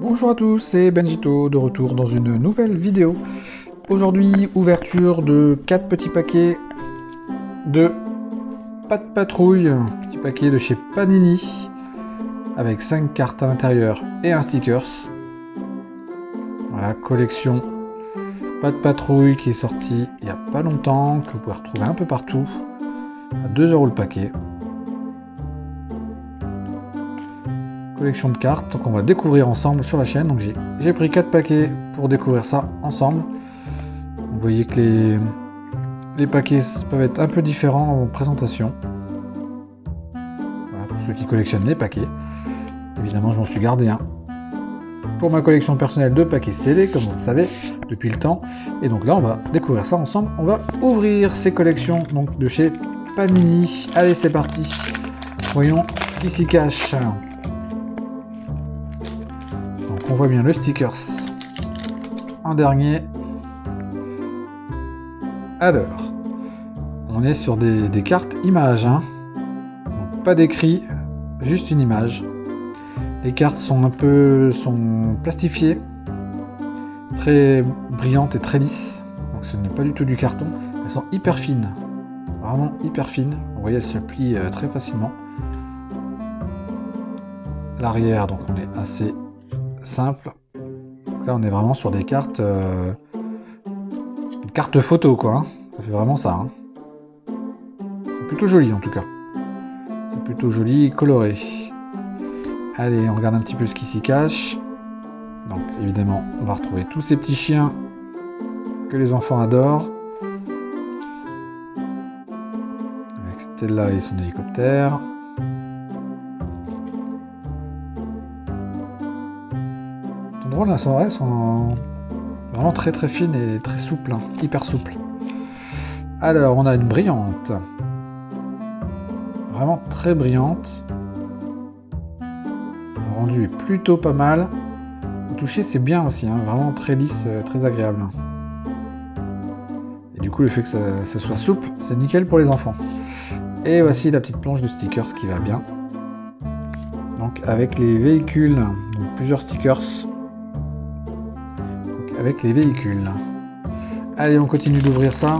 Bonjour à tous, c'est Benjito de retour dans une nouvelle vidéo. Aujourd'hui, ouverture de 4 petits paquets de Pat Patrouille, petit paquet de chez Panini avec 5 cartes à l'intérieur et un stickers. Voilà, collection Pat Patrouille qui est sorti il n'y a pas longtemps, que vous pouvez retrouver un peu partout à 2 euros le paquet. collection de cartes qu'on va découvrir ensemble sur la chaîne. Donc j'ai pris 4 paquets pour découvrir ça ensemble. Vous voyez que les, les paquets peuvent être un peu différents en présentation. Pour ceux qui collectionnent les paquets. Évidemment, je m'en suis gardé un pour ma collection personnelle de paquets scellés, comme vous le savez, depuis le temps. Et donc là, on va découvrir ça ensemble. On va ouvrir ces collections donc de chez Panini. Allez, c'est parti. Voyons qui s'y cache on voit bien le stickers en dernier. Alors, on est sur des, cartes images, hein. pas d'écrit, juste une image. Les cartes sont un peu plastifiées, très brillantes et très lisses. Donc ce n'est pas du tout du carton. Elles sont hyper fines, vraiment hyper fines. Vous voyez, elles se plient euh, très facilement. L'arrière, donc on est assez simple. là, on est vraiment sur des cartes, euh, cartes photo, quoi. Hein. Ça fait vraiment ça. Hein. C'est plutôt joli, en tout cas. C'est plutôt joli, coloré. Allez, on regarde un petit peu ce qui s'y cache. Donc, évidemment, on va retrouver tous ces petits chiens que les enfants adorent. Avec Stella et son hélicoptère. drôle, la soirée sont vraiment très très fines et très souples, hein. hyper souples. Alors, on a une brillante. Vraiment très brillante. Rendu est plutôt pas mal. Au toucher, c'est bien aussi, hein. vraiment très lisse, euh, très agréable. Et du coup, le fait que ça, soit souple, c'est nickel pour les enfants. Et voici la petite planche de stickers qui va bien. Donc avec les véhicules, donc plusieurs stickers avec les véhicules. Allez, on continue d'ouvrir ça.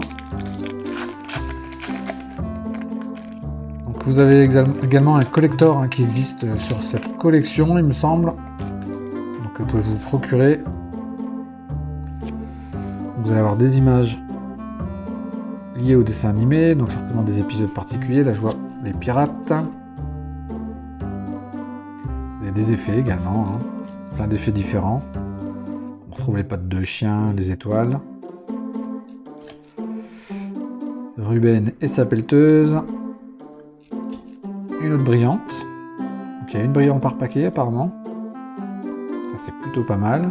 Vous avez également un collector hein, qui existe sur cette collection, il me semble. Donc vous pouvez vous procurer. Vous allez avoir des images liées au dessin animé, donc certainement des épisodes particuliers. Là je vois les pirates. Et des effets également, hein. plein d'effets différents trouve les pattes de chien, les étoiles. Ruben et sa pelleteuse. Une autre brillante. Ok, une brillante par paquet apparemment. Ça c'est plutôt pas mal.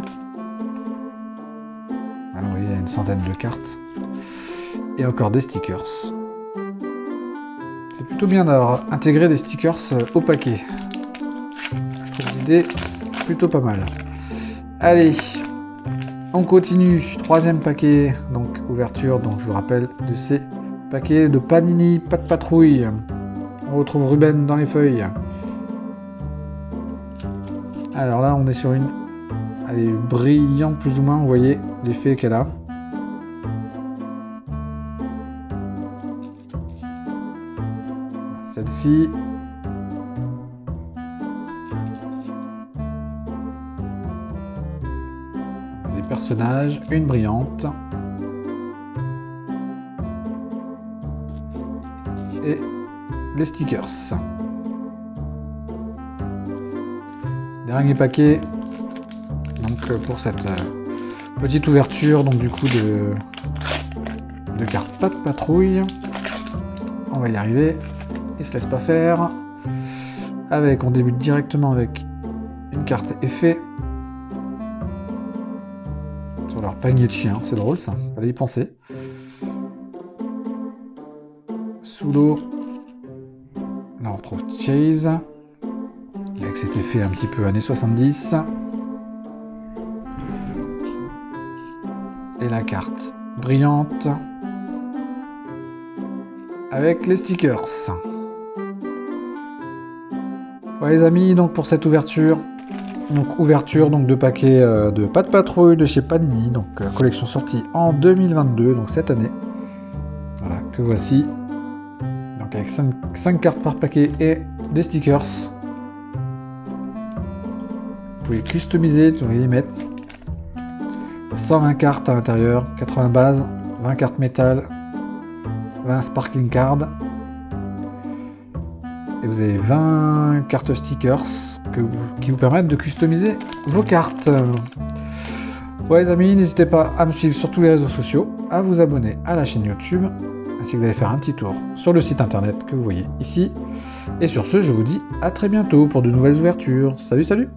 Alors, il y a une centaine de cartes. Et encore des stickers. C'est plutôt bien d'avoir intégré des stickers euh, au paquet. Je trouve l'idée plutôt pas mal. Allez, on continue, troisième paquet, donc ouverture, donc je vous rappelle de ces paquets de Panini, pas de patrouille. On retrouve Ruben dans les feuilles. Alors là, on est sur une... Elle est brillante plus ou moins, vous voyez l'effet qu'elle a. Celle-ci, personnage, une brillante. Et les stickers. Dernier paquet donc pour cette euh, petite ouverture donc du coup de, de cartes pas de patrouille. On va y arriver. Il se laisse pas faire. Avec, on débute directement avec une carte effet leur panier de chien, c'est drôle ça, fallait y penser. Sous l'eau, là on retrouve Chase, avec cet effet un petit peu années 70. Et la carte brillante. avec les stickers. Ouais les amis, donc pour cette ouverture, donc ouverture donc de paquets euh, de pas de patrouille de chez Panini, donc euh, collection sortie en 2022, donc cette année. Voilà, que voici. Avec 5, cartes par paquet et des stickers. Vous pouvez customiser, vous pouvez y mettre 120 cartes à l'intérieur, 80 bases, 20 cartes métal, 20 sparkling cards. Et vous avez 20 cartes stickers qui vous permettent de customiser vos cartes. Ouais les amis, n'hésitez pas à me suivre sur tous les réseaux sociaux, à vous abonner à la chaîne YouTube, ainsi que d'aller faire un petit tour sur le site internet que vous voyez ici. Et sur ce, je vous dis à très bientôt pour de nouvelles ouvertures. Salut salut